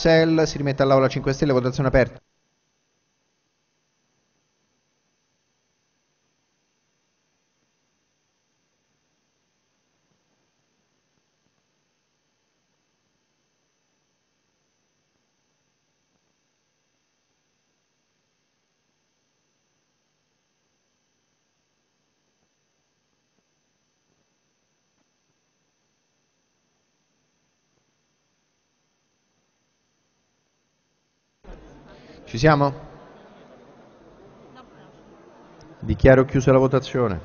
Sell, si rimette all'Aula 5 Stelle, votazione aperta. Ci siamo? Dichiaro chiusa la votazione.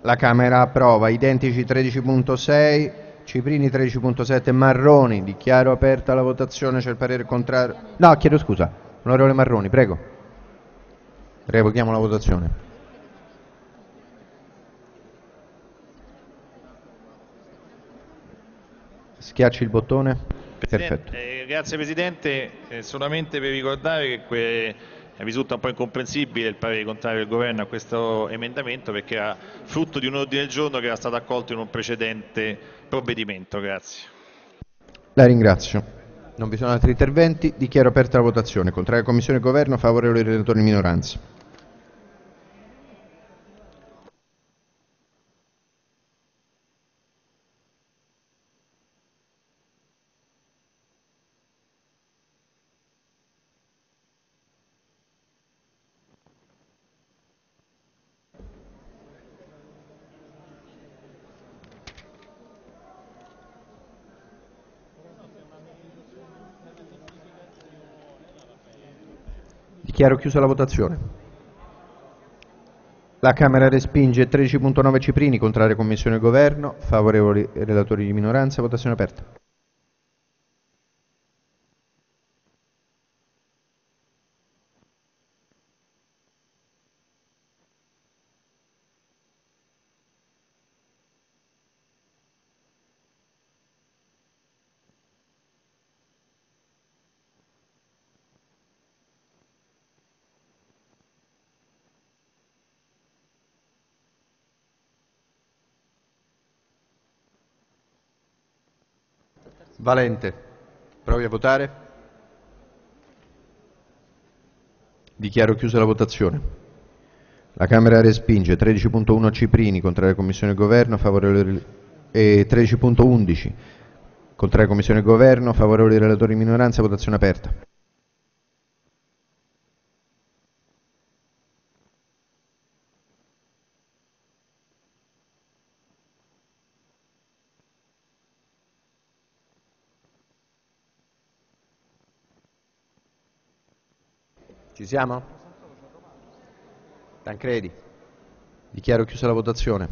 La Camera approva. Identici 13.6, Ciprini 13.7, Marroni. Dichiaro aperta la votazione. C'è il parere contrario. No, chiedo scusa. Onorevole Marroni, prego. Revochiamo la votazione. Schiacci il bottone. Perfetto. Grazie Presidente, Eh, solamente per ricordare che que- risulta un po' incomprensibile il parere contrario del Governo a questo emendamento perché era frutto di un ordine del giorno che era stato accolto in un precedente provvedimento. Grazie. La ringrazio. Non vi sono altri interventi. Dichiaro aperta la votazione. Contraria Commissione e Governo, favorevole ai relatori di minoranza. Dichiaro chiusa la votazione. La Camera respinge 13.9 Ciprini, contraria Commissione e Governo, favorevoli relatori di minoranza, votazione aperta. Valente, provi a votare. Dichiaro chiusa la votazione. La Camera respinge 13.1 Ciprini, contraria Commissione Governo, favorevole e 13.11 contraria Commissione Governo, favorevoli relatori di minoranza, votazione aperta. Ci siamo? Tancredi. Dichiaro chiusa la votazione.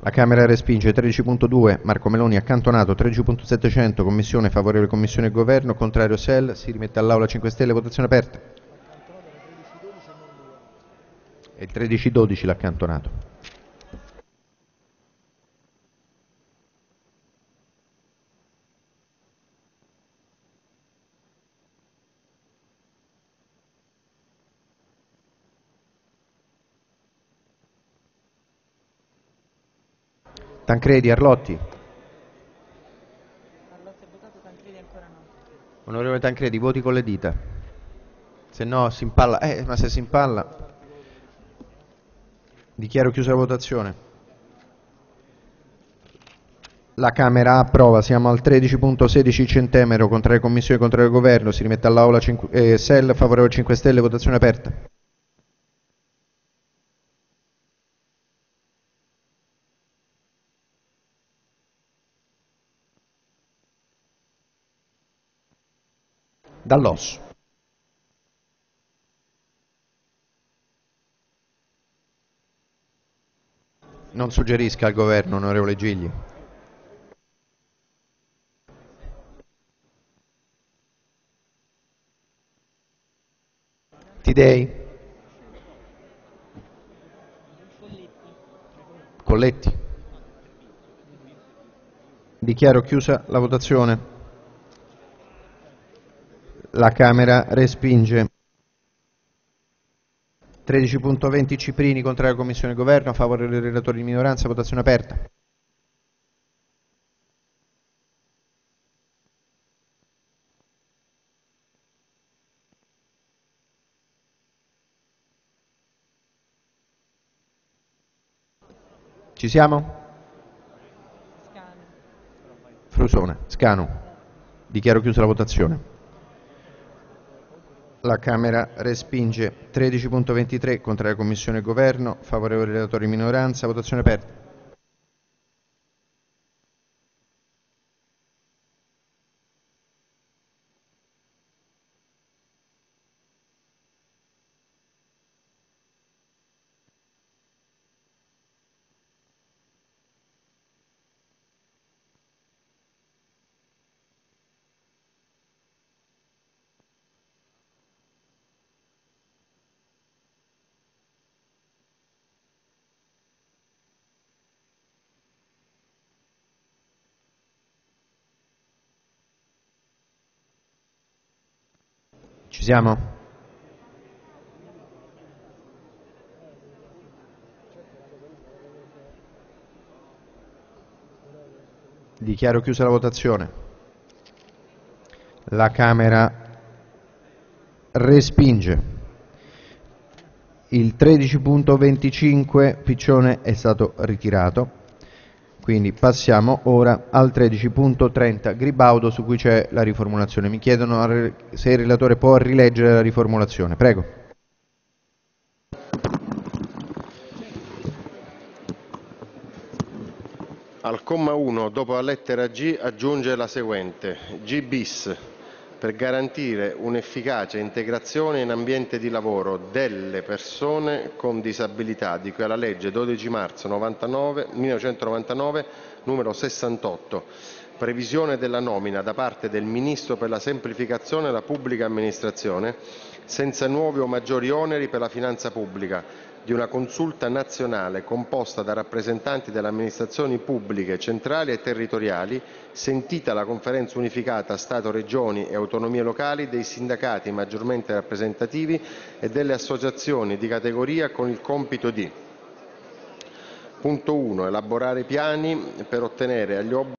La Camera respinge 13.2 Marco Meloni accantonato 13.700 Commissione favorevole Commissione e Governo contrario SEL si rimette all'Aula 5 Stelle votazione aperta. E il 13.12 l'accantonato. Tancredi, Arlotti. Onorevole Tancredi, voti con le dita. Se no si impalla. Eh, ma se si impalla. Dichiaro chiusa la votazione. La Camera approva, siamo al 13.16 Centemero, contrario Commissione, contrario Governo, si rimette all'Aula 5, eh, SEL, favorevole 5 Stelle, votazione aperta. Dall'osso. Non suggerisca al governo, onorevole Gigli. Tidei. Colletti. Dichiaro chiusa la votazione. La Camera respinge. 13.20 Ciprini, contrario alla Commissione Governo, a favore del relatore di minoranza, votazione aperta. Ci siamo? Frusone, Scanu. Dichiaro chiusa la votazione. La Camera respinge. 13.23 contraria Commissione e Governo, favorevole relatori minoranza, votazione aperta. Ci siamo? Dichiaro chiusa la votazione. La Camera respinge. Il 13.25 Piccione è stato ritirato. Quindi passiamo ora al 13.30 Gribaudo su cui c'è la riformulazione. Mi chiedono se il relatore può rileggere la riformulazione. Prego. Al comma 1, dopo la lettera G, aggiunge la seguente. G bis per garantire un'efficace integrazione in ambiente di lavoro delle persone con disabilità di cui alla legge 12 marzo 99, 1999 numero 68, previsione della nomina da parte del Ministro per la semplificazione e la pubblica amministrazione senza nuovi o maggiori oneri per la finanza pubblica di una consulta nazionale composta da rappresentanti delle amministrazioni pubbliche centrali e territoriali, sentita la conferenza unificata Stato, Regioni e autonomie locali, dei sindacati maggiormente rappresentativi e delle associazioni di categoria con il compito di Punto 1. Elaborare piani per ottenere agli obblighi